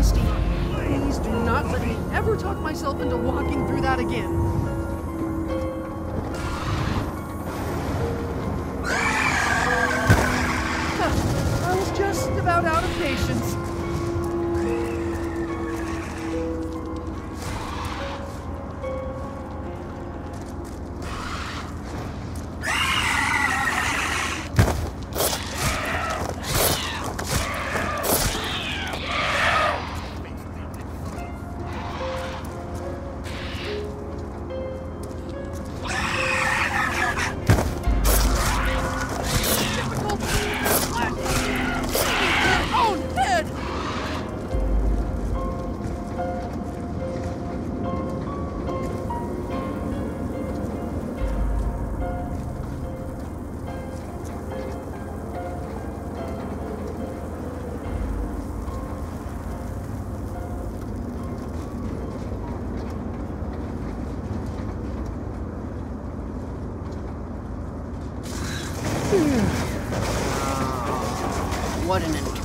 Misty, please do not let me ever talk myself into walking through that again. I was just about out of patience.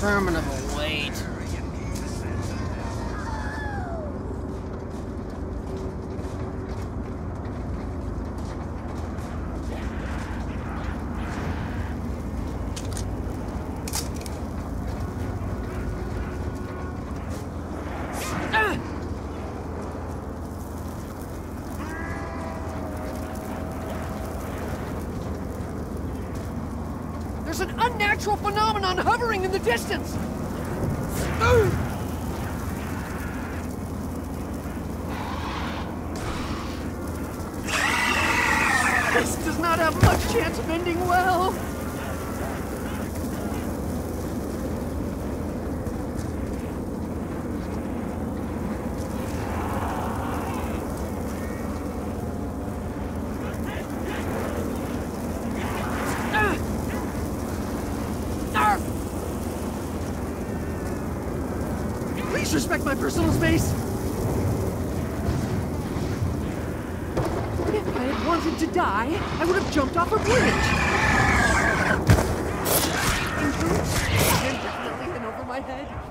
interminable. There's an unnatural phenomenon hovering in the distance! This does not have much chance of ending well. Please respect my personal space! If I had wanted to die, I would have jumped off a bridge! and definitely been over my head.